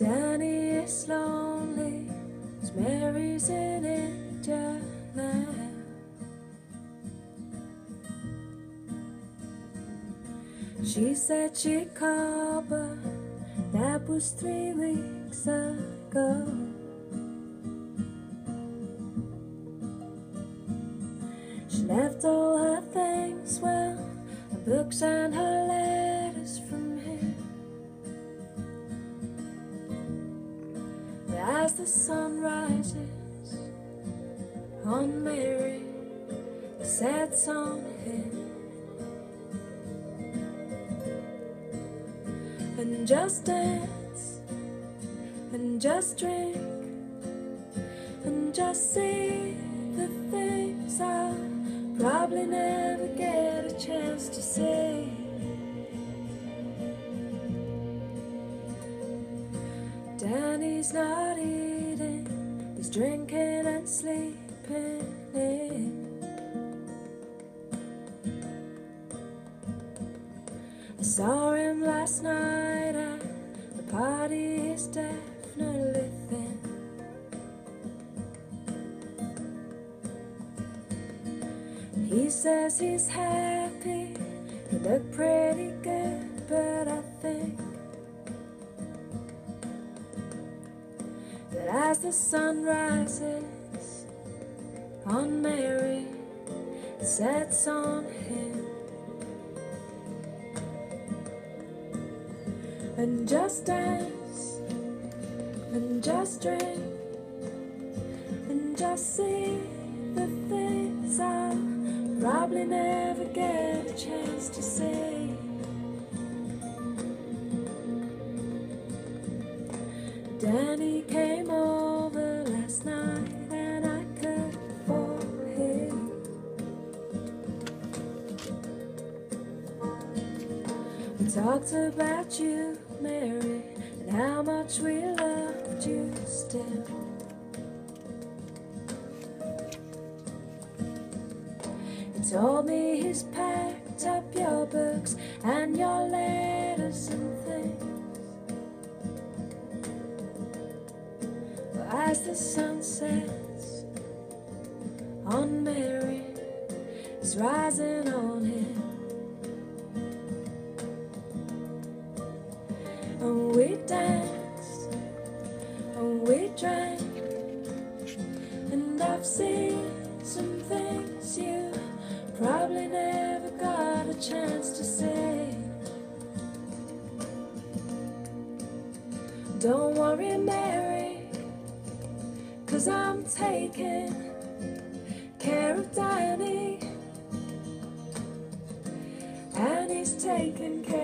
Danny is lonely, as Mary's in India now. She said she'd call, but that was three weeks ago. She left all her things, well, her books and her letters as the sun rises on Mary, sets on him. And just dance, and just drink, and just see the things I'll probably never get a chance Danny's not eating, he's drinking and sleeping in. I saw him last night at the party, he's definitely thin. He says he's happy, he looked pretty good, but I think the sun rises on Mary, sets on him. And just dance, and just drink, and just see the things I'll probably never get a chance to say. Talked about you, Mary, and how much we loved you still. He told me he's packed up your books and your letters and things. But as the sun sets on Mary, it's rising on And we danced, and we drank, and I've seen some things you probably never got a chance to say. Don't worry, Mary, cause I'm taking care of Danny, and he's taking care.